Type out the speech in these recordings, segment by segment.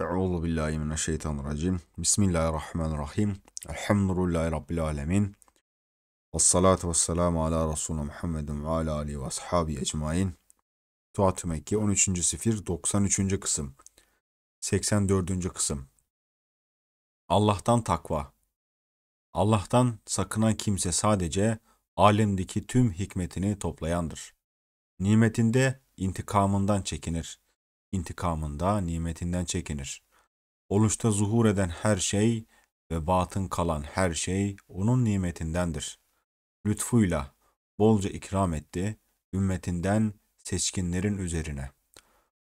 Euzu billahi mineşşeytanirracim. Bismillahirrahmanirrahim. Elhamdülillahi rabbil alamin. Ves vesselamu ala Resulü Muhammedin ve ala alihi ve ashabi ecmaîn. Tuat-ı Mekke 13. sifir 93. kısım. 84. kısım. Allah'tan takva. Allah'tan sakınan kimse sadece alemdeki tüm hikmetini toplayandır. Nimetinde intikamından çekinir intikamında nimetinden çekinir. Oluşta zuhur eden her şey ve batın kalan her şey onun nimetindendir. Lütfuyla bolca ikram etti, ümmetinden seçkinlerin üzerine.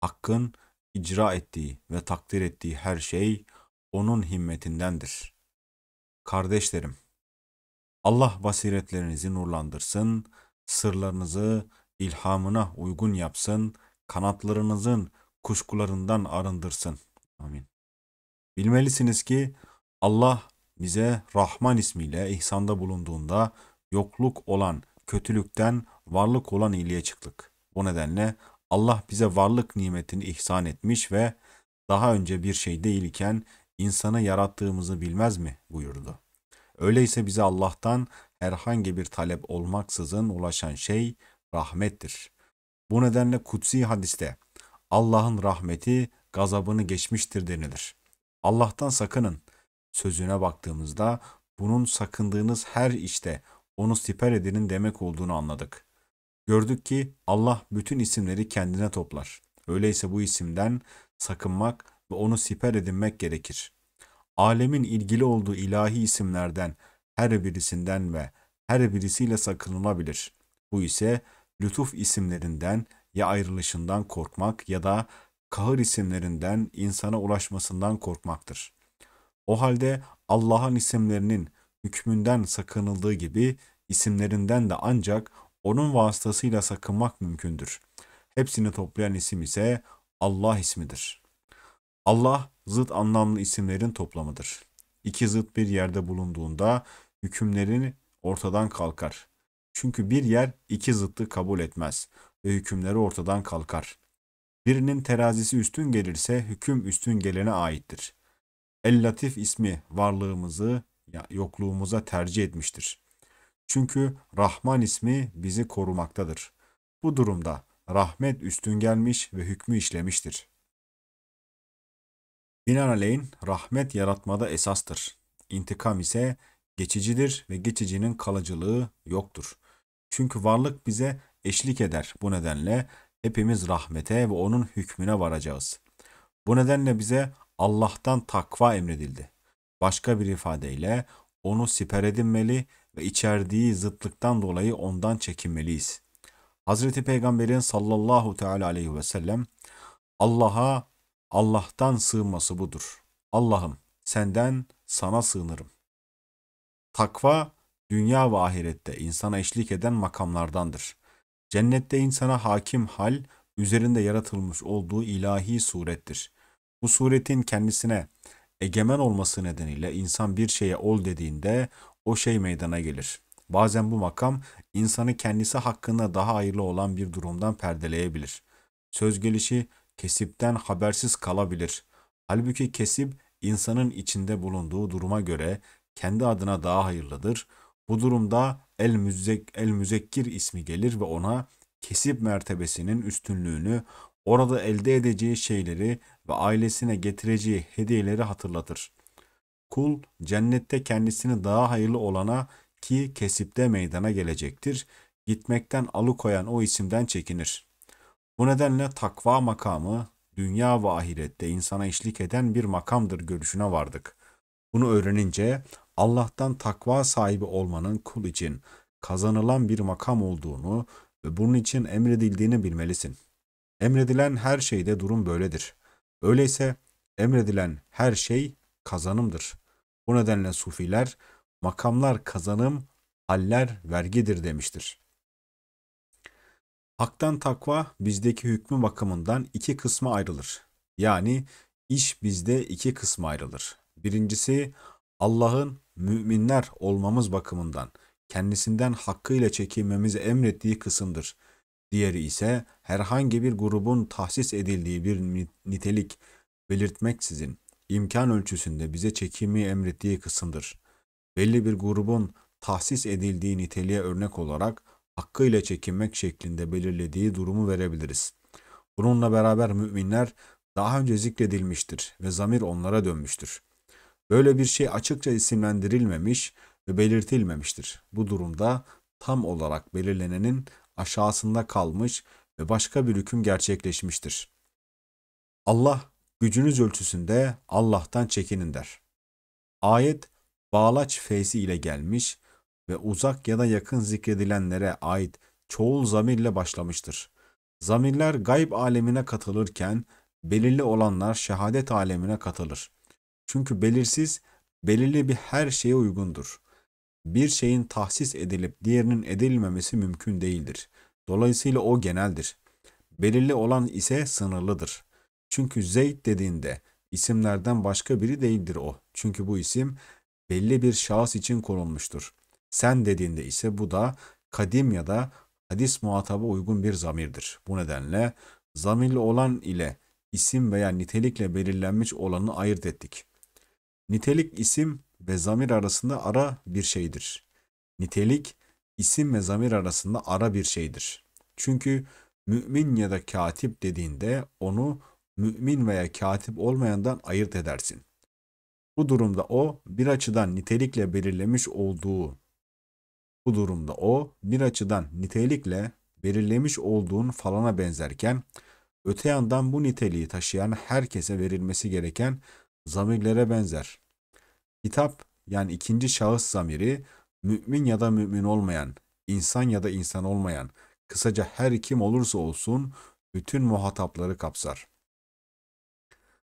Hakkın icra ettiği ve takdir ettiği her şey onun himmetindendir. Kardeşlerim, Allah basiretlerinizi nurlandırsın, sırlarınızı ilhamına uygun yapsın, kanatlarınızın kuşkularından arındırsın. Amin. Bilmelisiniz ki Allah bize Rahman ismiyle ihsanda bulunduğunda yokluk olan kötülükten varlık olan iyiliğe çıktık. Bu nedenle Allah bize varlık nimetini ihsan etmiş ve daha önce bir şey değilken insanı yarattığımızı bilmez mi buyurdu. Öyleyse bize Allah'tan herhangi bir talep olmaksızın ulaşan şey rahmettir. Bu nedenle kutsi hadiste Allah'ın rahmeti gazabını geçmiştir denilir. Allah'tan sakının sözüne baktığımızda bunun sakındığınız her işte onu siper edinin demek olduğunu anladık. Gördük ki Allah bütün isimleri kendine toplar. Öyleyse bu isimden sakınmak ve onu siper edinmek gerekir. Alemin ilgili olduğu ilahi isimlerden her birisinden ve her birisiyle sakınılabilir. Bu ise lütuf isimlerinden ya ayrılışından korkmak ya da kahır isimlerinden insana ulaşmasından korkmaktır. O halde Allah'ın isimlerinin hükmünden sakınıldığı gibi isimlerinden de ancak onun vasıtasıyla sakınmak mümkündür. Hepsini toplayan isim ise Allah ismidir. Allah zıt anlamlı isimlerin toplamıdır. İki zıt bir yerde bulunduğunda hükümlerin ortadan kalkar. Çünkü bir yer iki zıttı kabul etmez ve hükümleri ortadan kalkar. Birinin terazisi üstün gelirse hüküm üstün gelene aittir. El-Latif ismi varlığımızı yokluğumuza tercih etmiştir. Çünkü Rahman ismi bizi korumaktadır. Bu durumda rahmet üstün gelmiş ve hükmü işlemiştir. Binaenaleyh rahmet yaratmada esastır. İntikam ise geçicidir ve geçicinin kalıcılığı yoktur. Çünkü varlık bize eşlik eder. Bu nedenle hepimiz rahmete ve onun hükmüne varacağız. Bu nedenle bize Allah'tan takva emredildi. Başka bir ifadeyle onu siper edinmeli ve içerdiği zıtlıktan dolayı ondan çekinmeliyiz. Hazreti Peygamber'in sallallahu teala aleyhi ve sellem Allah'a Allah'tan sığınması budur. Allah'ım senden sana sığınırım. Takva dünya ve ahirette insana eşlik eden makamlardandır. Cennette insana hakim hal, üzerinde yaratılmış olduğu ilahi surettir. Bu suretin kendisine egemen olması nedeniyle insan bir şeye ol dediğinde o şey meydana gelir. Bazen bu makam insanı kendisi hakkında daha hayırlı olan bir durumdan perdeleyebilir. Söz gelişi kesipten habersiz kalabilir. Halbuki kesip insanın içinde bulunduğu duruma göre kendi adına daha hayırlıdır. Bu durumda el, müzek, el müzekkir ismi gelir ve ona kesip mertebesinin üstünlüğünü, orada elde edeceği şeyleri ve ailesine getireceği hediyeleri hatırlatır. Kul cennette kendisini daha hayırlı olana ki kesipte meydana gelecektir, gitmekten alıkoyan o isimden çekinir. Bu nedenle takva makamı dünya ve ahirette insana eşlik eden bir makamdır görüşüne vardık. Bunu öğrenince Allah'tan takva sahibi olmanın kul için kazanılan bir makam olduğunu ve bunun için emredildiğini bilmelisin. Emredilen her şeyde durum böyledir. Öyleyse emredilen her şey kazanımdır. Bu nedenle sufiler makamlar kazanım, haller vergidir demiştir. Haktan takva bizdeki hükmü bakımından iki kısma ayrılır. Yani iş bizde iki kısma ayrılır. Birincisi Allah'ın müminler olmamız bakımından kendisinden hakkıyla çekinmemizi emrettiği kısımdır. Diğeri ise herhangi bir grubun tahsis edildiği bir nitelik belirtmeksizin imkan ölçüsünde bize çekimi emrettiği kısımdır. Belli bir grubun tahsis edildiği niteliğe örnek olarak hakkıyla çekinmek şeklinde belirlediği durumu verebiliriz. Bununla beraber müminler daha önce zikredilmiştir ve zamir onlara dönmüştür. Böyle bir şey açıkça isimlendirilmemiş ve belirtilmemiştir. Bu durumda tam olarak belirlenenin aşağısında kalmış ve başka bir hüküm gerçekleşmiştir. Allah gücünüz ölçüsünde Allah'tan çekinin der. Ayet bağlaç feysi ile gelmiş ve uzak ya da yakın zikredilenlere ait çoğul zamirle başlamıştır. Zamirler gayb alemine katılırken belirli olanlar şehadet alemine katılır. Çünkü belirsiz, belirli bir her şeye uygundur. Bir şeyin tahsis edilip diğerinin edilmemesi mümkün değildir. Dolayısıyla o geneldir. Belirli olan ise sınırlıdır. Çünkü Zeyd dediğinde isimlerden başka biri değildir o. Çünkü bu isim belli bir şahıs için konulmuştur. Sen dediğinde ise bu da kadim ya da hadis muhataba uygun bir zamirdir. Bu nedenle zamirli olan ile isim veya nitelikle belirlenmiş olanı ayırt ettik. Nitelik isim ve zamir arasında ara bir şeydir. Nitelik isim ve zamir arasında ara bir şeydir. Çünkü mümin ya da katip dediğinde onu mümin veya katip olmayandan ayırt edersin. Bu durumda o bir açıdan nitelikle belirlemiş olduğu bu durumda o bir açıdan nitelikle belirlemiş olduğun falana benzerken öte yandan bu niteliği taşıyan herkese verilmesi gereken zamirlere benzer. Hitap yani ikinci şahıs zamiri mümin ya da mümin olmayan, insan ya da insan olmayan, kısaca her kim olursa olsun bütün muhatapları kapsar.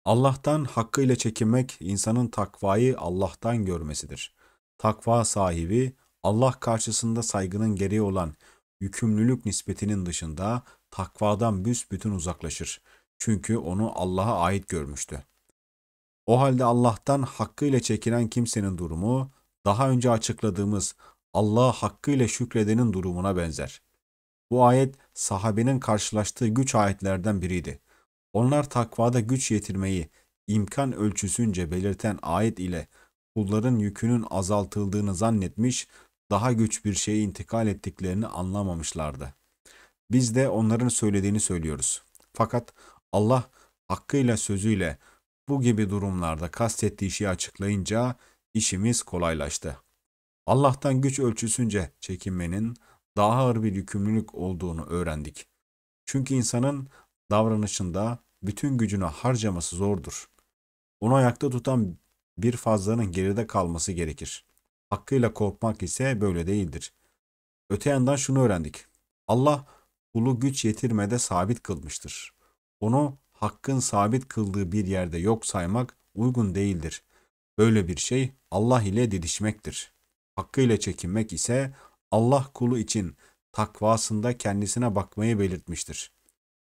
Allah'tan hakkıyla çekinmek insanın takvayı Allah'tan görmesidir. Takva sahibi Allah karşısında saygının gereği olan yükümlülük nispetinin dışında takvadan büsbütün uzaklaşır. Çünkü onu Allah'a ait görmüştü. O halde Allah'tan hakkıyla çekinen kimsenin durumu daha önce açıkladığımız Allah'a hakkıyla şükredenin durumuna benzer. Bu ayet sahabenin karşılaştığı güç ayetlerden biriydi. Onlar takvada güç yetirmeyi imkan ölçüsünce belirten ayet ile kulların yükünün azaltıldığını zannetmiş, daha güç bir şeye intikal ettiklerini anlamamışlardı. Biz de onların söylediğini söylüyoruz. Fakat Allah hakkıyla sözüyle bu gibi durumlarda kastettiği şeyi açıklayınca işimiz kolaylaştı. Allah'tan güç ölçüsünce çekinmenin daha ağır bir yükümlülük olduğunu öğrendik. Çünkü insanın davranışında bütün gücünü harcaması zordur. Onu ayakta tutan bir fazlanın geride kalması gerekir. Hakkıyla korkmak ise böyle değildir. Öte yandan şunu öğrendik. Allah kulu güç yetirmede sabit kılmıştır. Onu hakkın sabit kıldığı bir yerde yok saymak uygun değildir. Böyle bir şey Allah ile didişmektir. Hakkıyla çekinmek ise Allah kulu için takvasında kendisine bakmayı belirtmiştir.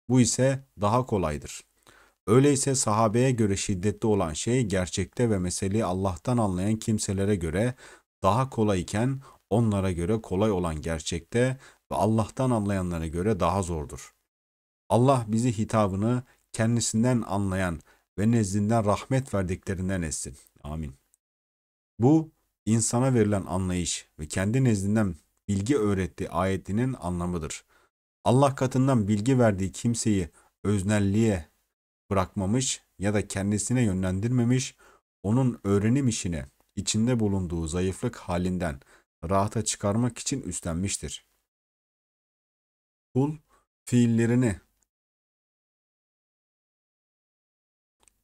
Bu ise daha kolaydır. Öyleyse sahabeye göre şiddetli olan şey gerçekte ve meseleyi Allah'tan anlayan kimselere göre daha kolay iken onlara göre kolay olan gerçekte ve Allah'tan anlayanlara göre daha zordur. Allah bizi hitabını kendisinden anlayan ve nezdinden rahmet verdiklerinden etsin. Amin. Bu insana verilen anlayış ve kendi nezdinden bilgi öğrettiği ayetinin anlamıdır. Allah katından bilgi verdiği kimseyi öznelliğe bırakmamış ya da kendisine yönlendirmemiş, onun öğrenim işine içinde bulunduğu zayıflık halinden rahata çıkarmak için üstlenmiştir. Kul fiillerini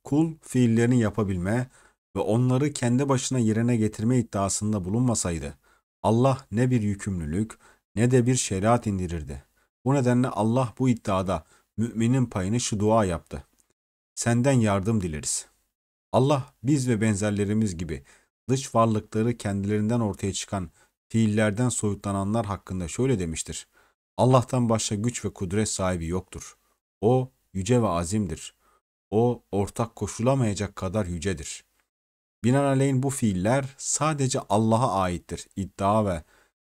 Kul fiillerini yapabilme ve onları kendi başına yerine getirme iddiasında bulunmasaydı Allah ne bir yükümlülük ne de bir şeriat indirirdi. Bu nedenle Allah bu iddiada müminin payını şu dua yaptı. Senden yardım dileriz. Allah biz ve benzerlerimiz gibi dış varlıkları kendilerinden ortaya çıkan fiillerden soyutlananlar hakkında şöyle demiştir. Allah'tan başka güç ve kudret sahibi yoktur. O yüce ve azimdir. O ortak koşulamayacak kadar yücedir. Binaenaleyh bu fiiller sadece Allah'a aittir. İddia ve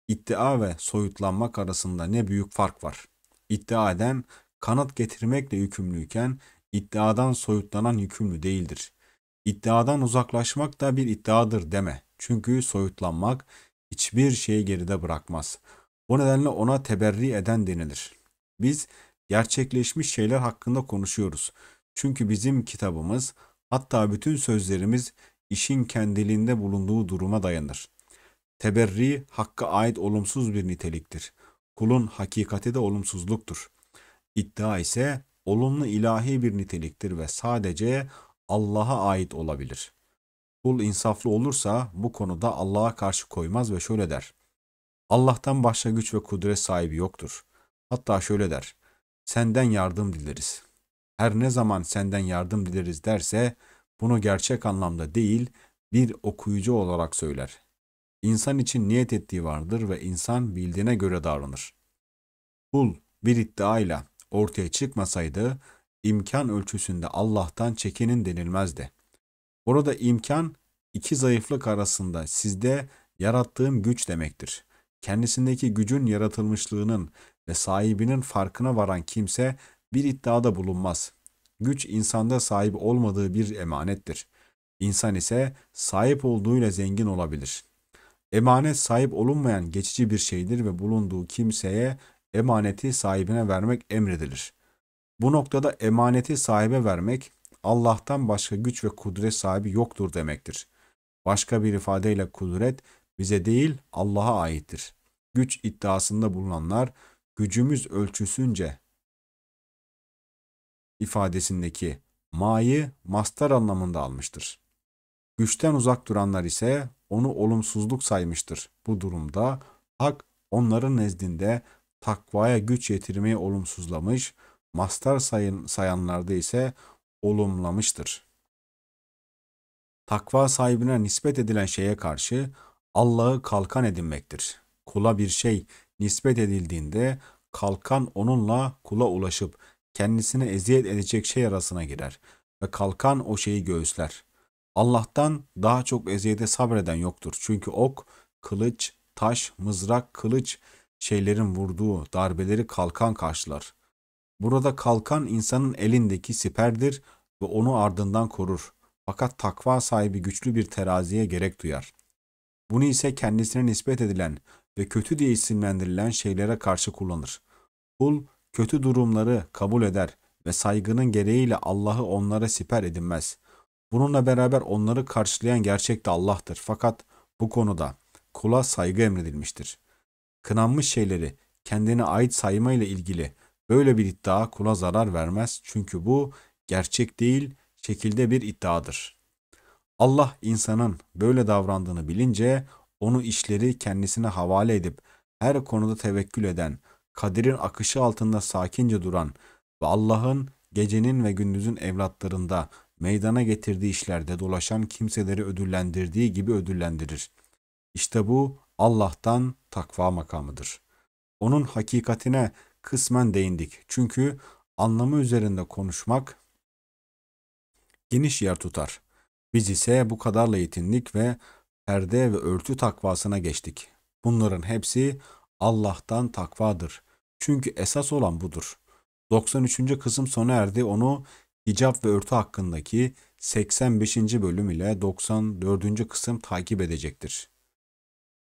iddia ve soyutlanmak arasında ne büyük fark var. İddia eden kanıt getirmekle yükümlüyken iddiadan soyutlanan yükümlü değildir. İddiadan uzaklaşmak da bir iddiadır deme. Çünkü soyutlanmak hiçbir şeyi geride bırakmaz. O nedenle ona teberri eden denilir. Biz gerçekleşmiş şeyler hakkında konuşuyoruz. Çünkü bizim kitabımız, hatta bütün sözlerimiz işin kendiliğinde bulunduğu duruma dayanır. Teberri hakka ait olumsuz bir niteliktir. Kulun hakikati de olumsuzluktur. İddia ise olumlu ilahi bir niteliktir ve sadece Allah'a ait olabilir. Kul insaflı olursa bu konuda Allah'a karşı koymaz ve şöyle der. Allah'tan başka güç ve kudret sahibi yoktur. Hatta şöyle der. Senden yardım dileriz. Her ne zaman senden yardım dileriz derse bunu gerçek anlamda değil bir okuyucu olarak söyler. İnsan için niyet ettiği vardır ve insan bildiğine göre davranır. Kul bir iddiayla ortaya çıkmasaydı imkan ölçüsünde Allah'tan çekinin denilmezdi. Orada imkan iki zayıflık arasında sizde yarattığım güç demektir. Kendisindeki gücün yaratılmışlığının ve sahibinin farkına varan kimse bir iddiada bulunmaz. Güç insanda sahip olmadığı bir emanettir. İnsan ise sahip olduğuyla zengin olabilir. Emanet sahip olunmayan geçici bir şeydir ve bulunduğu kimseye emaneti sahibine vermek emredilir. Bu noktada emaneti sahibe vermek Allah'tan başka güç ve kudret sahibi yoktur demektir. Başka bir ifadeyle kudret bize değil Allah'a aittir. Güç iddiasında bulunanlar gücümüz ölçüsünce ifadesindeki ma'yı mastar anlamında almıştır. Güçten uzak duranlar ise onu olumsuzluk saymıştır. Bu durumda hak onların nezdinde takvaya güç yetirmeyi olumsuzlamış, mastar sayın, sayanlarda ise olumlamıştır. Takva sahibine nispet edilen şeye karşı Allah'ı kalkan edinmektir. Kula bir şey nispet edildiğinde kalkan onunla kula ulaşıp kendisine eziyet edecek şey arasına girer ve kalkan o şeyi göğüsler. Allah'tan daha çok eziyete sabreden yoktur. Çünkü ok, kılıç, taş, mızrak, kılıç şeylerin vurduğu darbeleri kalkan karşılar. Burada kalkan insanın elindeki siperdir ve onu ardından korur. Fakat takva sahibi güçlü bir teraziye gerek duyar. Bunu ise kendisine nispet edilen ve kötü diye isimlendirilen şeylere karşı kullanır. Kul kötü durumları kabul eder ve saygının gereğiyle Allah'ı onlara siper edinmez. Bununla beraber onları karşılayan gerçek Allah'tır. Fakat bu konuda kula saygı emredilmiştir. Kınanmış şeyleri kendine ait sayma ile ilgili böyle bir iddia kula zarar vermez çünkü bu gerçek değil şekilde bir iddiadır. Allah insanın böyle davrandığını bilince onu işleri kendisine havale edip her konuda tevekkül eden, kaderin akışı altında sakince duran ve Allah'ın gecenin ve gündüzün evlatlarında meydana getirdiği işlerde dolaşan kimseleri ödüllendirdiği gibi ödüllendirir. İşte bu Allah'tan takva makamıdır. Onun hakikatine kısmen değindik. Çünkü anlamı üzerinde konuşmak geniş yer tutar. Biz ise bu kadarla yetindik ve perde ve örtü takvasına geçtik. Bunların hepsi Allah'tan takvadır. Çünkü esas olan budur. 93. kısım sona erdi. Onu hicap ve örtü hakkındaki 85. bölüm ile 94. kısım takip edecektir.